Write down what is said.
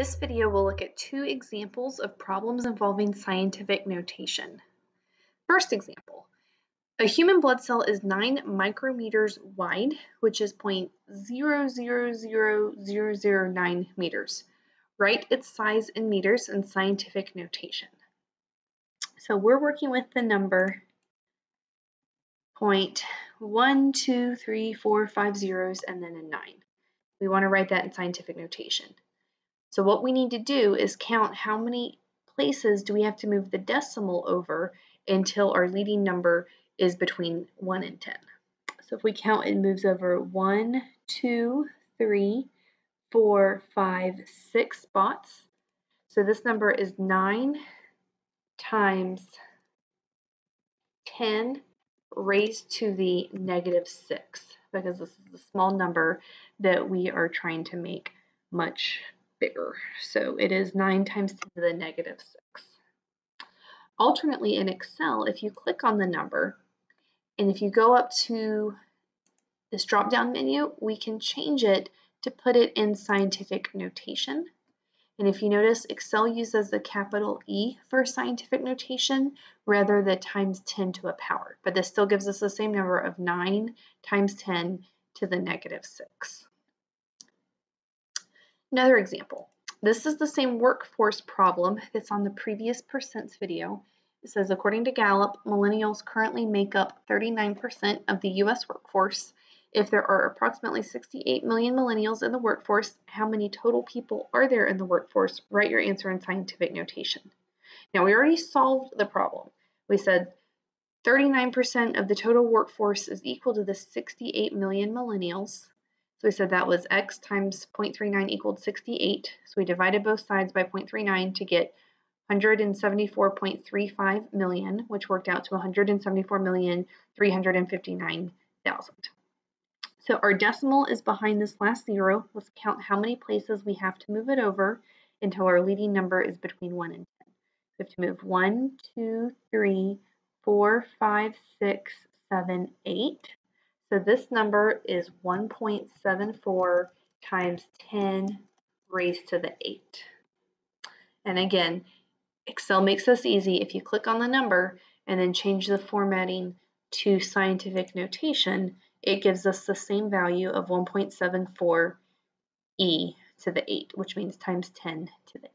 This video will look at two examples of problems involving scientific notation. First example, a human blood cell is 9 micrometers wide, which is 0.000009 meters. Write its size in meters in scientific notation. So we're working with the number point one, two, three, four, five zeros, and then a 9. We want to write that in scientific notation. So what we need to do is count how many places do we have to move the decimal over until our leading number is between 1 and 10. So if we count, it moves over 1, 2, 3, 4, 5, 6 spots. So this number is 9 times 10 raised to the negative 6 because this is the small number that we are trying to make much bigger. So it is 9 times 10 to the negative 6. Alternately, in Excel, if you click on the number, and if you go up to this drop-down menu, we can change it to put it in scientific notation. And if you notice, Excel uses the capital E for scientific notation rather than times 10 to a power. But this still gives us the same number of 9 times 10 to the negative 6. Another example. This is the same workforce problem that's on the previous percents video. It says, according to Gallup, millennials currently make up 39% of the U.S. workforce. If there are approximately 68 million millennials in the workforce, how many total people are there in the workforce? Write your answer in scientific notation. Now, we already solved the problem. We said 39% of the total workforce is equal to the 68 million millennials. So we said that was x times 0.39 equaled 68. So we divided both sides by 0.39 to get 174.35 million, which worked out to 174,359,000. So our decimal is behind this last zero. Let's count how many places we have to move it over until our leading number is between 1 and 10. We have to move 1, 2, 3, 4, 5, 6, 7, 8. So this number is 1.74 times 10 raised to the 8. And again, Excel makes this easy. If you click on the number and then change the formatting to scientific notation, it gives us the same value of 1.74 e to the 8, which means times 10 to the